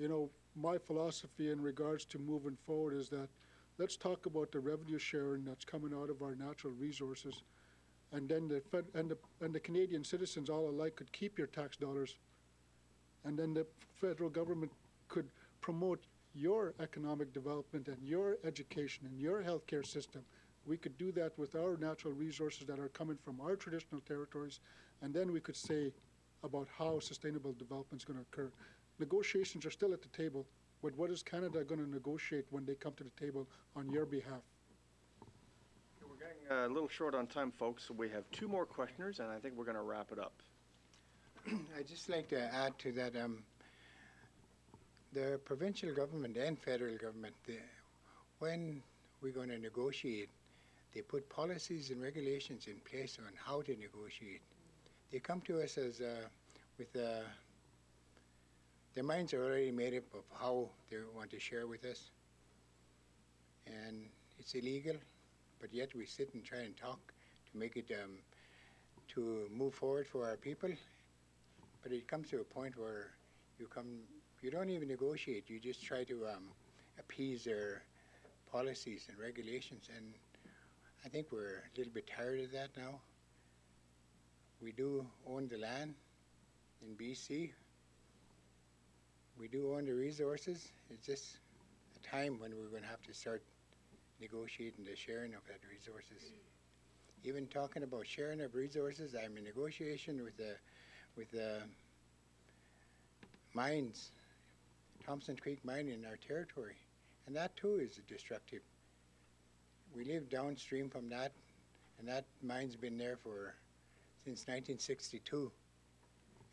you know, my philosophy in regards to moving forward is that let's talk about the revenue sharing that's coming out of our natural resources, and then the fed, and the and the Canadian citizens all alike could keep your tax dollars, and then the federal government could promote your economic development and your education and your healthcare system. We could do that with our natural resources that are coming from our traditional territories, and then we could say about how sustainable development is going to occur. Negotiations are still at the table, but what is Canada going to negotiate when they come to the table on your behalf? We're getting a little short on time, folks, so we have two more questioners, and I think we're going to wrap it up. I'd just like to add to that. Um, the provincial government and federal government, the, when we're going to negotiate, they put policies and regulations in place on how to negotiate. They come to us as uh, with uh, their minds are already made up of how they want to share with us, and it's illegal, but yet we sit and try and talk to make it um, to move forward for our people. But it comes to a point where you come you don't even negotiate. You just try to um, appease their policies and regulations. And I think we're a little bit tired of that now. We do own the land in BC. We do own the resources. It's just a time when we're going to have to start negotiating the sharing of that resources. Even talking about sharing of resources, I'm in negotiation with the with the mines Thompson Creek mine in our territory. And that too is destructive. We live downstream from that, and that mine's been there for since 1962.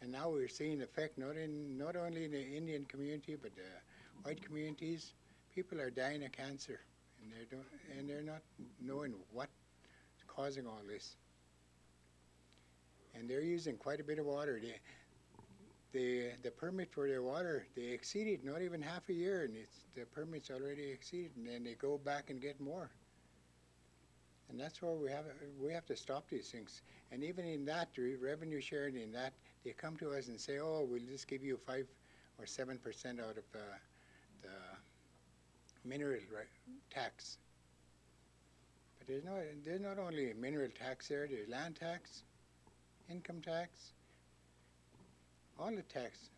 And now we're seeing effect not in not only in the Indian community but the white communities. People are dying of cancer, and they don't and they're not knowing what's causing all this. And they're using quite a bit of water. They, the the permit for their water they exceeded not even half a year and it's the permit's already exceeded and then they go back and get more and that's why we have we have to stop these things and even in that revenue sharing in that they come to us and say oh we'll just give you five or seven percent out of uh, the mineral tax but there's no there's not only a mineral tax there there's land tax income tax all the tax,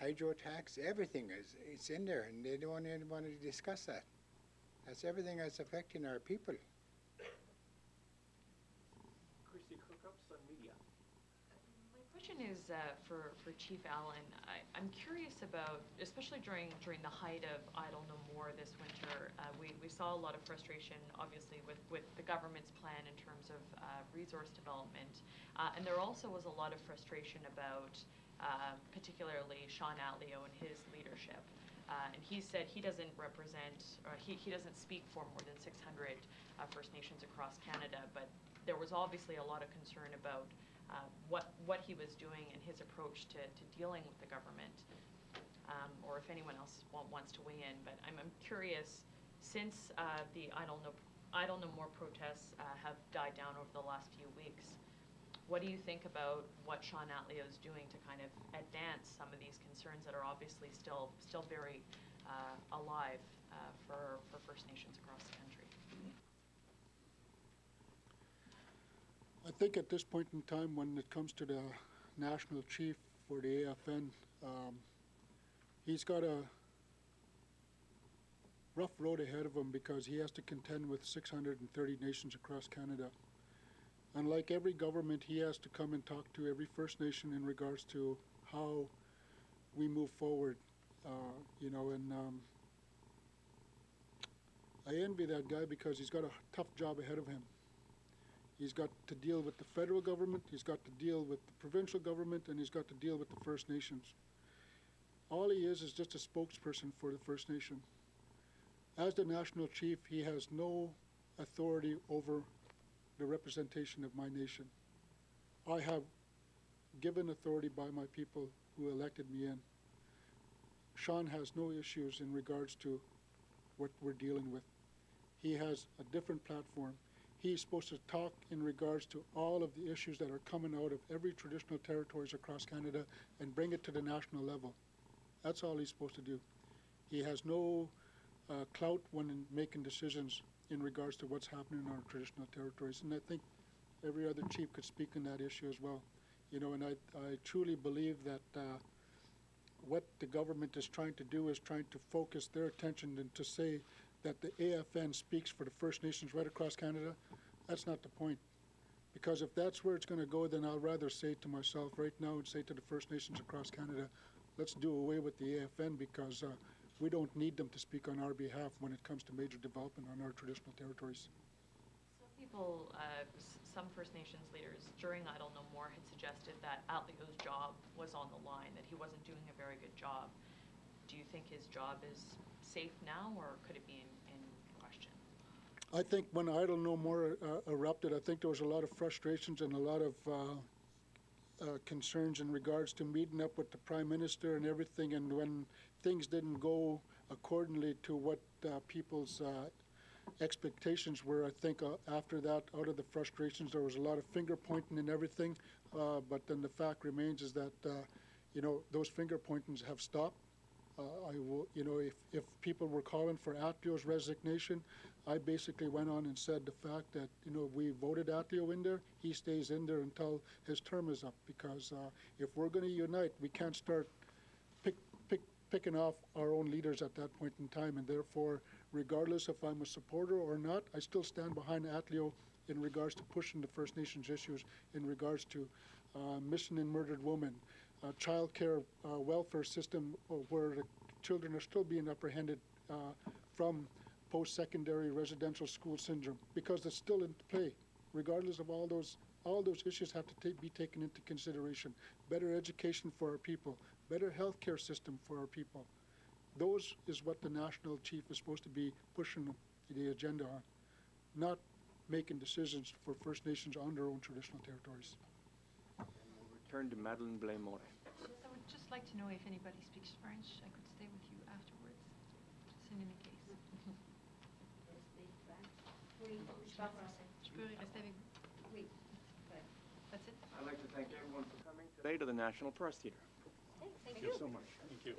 hydro tax, everything is it's in there, and they don't even want to discuss that. That's everything that's affecting our people. Christy Cook, Sun Media. Question is uh, for, for Chief Allan. I, am curious about, especially during during the height of Idle No More this winter, uh, we, we saw a lot of frustration, obviously, with, with the government's plan in terms of uh, resource development. Uh, and there also was a lot of frustration about uh, particularly Shawn Atleo and his leadership. Uh, and he said he doesn't represent, or he, he doesn't speak for more than 600 First Nations across Canada, but there was obviously a lot of concern about uh, what, what he was doing and his approach to, to dealing with the government, um, or if anyone else want, wants to weigh in. But I'm, I'm curious, since uh, the Idle No, Idle No More protests uh, have died down over the last few weeks, what do you think about what Shawn Atleo is doing to kind of advance some of these concerns that are obviously still still very uh, alive uh, for, for First Nations across the country? I think at this point in time, when it comes to the national chief for the AFN, um, he's got a rough road ahead of him because he has to contend with 630 nations across Canada. And like every government, he has to come and talk to every First Nation in regards to how we move forward. Uh, you know, and um, I envy that guy because he's got a tough job ahead of him. He's got to deal with the federal government, he's got to deal with the provincial government, and he's got to deal with the First Nations. All he is is just a spokesperson for the First Nation. As the national chief, he has no authority over the representation of my nation. I have given authority by my people who elected me in. Shawn has no issues in regards to what we're dealing with. He has a different platform he's supposed to talk in regards to all of the issues that are coming out of every traditional territories across Canada and bring it to the national level. That's all he's supposed to do. He has no uh, clout when in making decisions in regards to what's happening in our traditional territories. And I think every other chief could speak on that issue as well. You know, and I, I truly believe that uh, what the government is trying to do is trying to focus their attention and to say that the AFN speaks for the First Nations right across Canada. That's not the point. Because if that's where it's going to go, then I'll rather say to myself right now and say to the First Nations across Canada, let's do away with the AFN because uh, we don't need them to speak on our behalf when it comes to major development on our traditional territories. Some people, uh, some First Nations leaders during Idle No More had suggested that Atleo's job was on the line, that he wasn't doing a very good job. Do you think his job is safe now, or could it be? I think when Idle No More uh, erupted, I think there was a lot of frustrations and a lot of uh, uh, concerns in regards to meeting up with the Prime Minister and everything. And when things didn't go accordingly to what uh, people's uh, expectations were, I think after that, out of the frustrations, there was a lot of finger pointing and everything. But then the fact remains is that, you know, those finger pointings have stopped. Uh, I will, you know, if, if people were calling for Atleo's resignation, I basically went on and said the fact that, you know, we voted Atleo in there, he stays in there until his term is up, because uh, if we're going to unite, we can't start pick, pick, picking off our own leaders at that point in time, and therefore, regardless if I'm a supporter or not, I still stand behind Atleo in regards to pushing the First Nations issues, in regards to uh, missing and murdered women, uh, child care uh, welfare system uh, where the children are still being apprehended uh, from post-secondary residential school syndrome because it's still in play. Regardless of all those, all those issues have to ta- be taken into consideration. Better education for our people, better health care system for our people. Those is what the national chief is supposed to be pushing the agenda on, not making decisions for First Nations on their own traditional territories. We'll return to Madeline Blais-Morin. Yes, I would just like to know if anybody speaks French, I could stay with you afterwards, just in any case. Je peux rester avec vous? That's it? I'd like to thank everyone for coming today to the National Press Theater. Thank you so much. Thank you.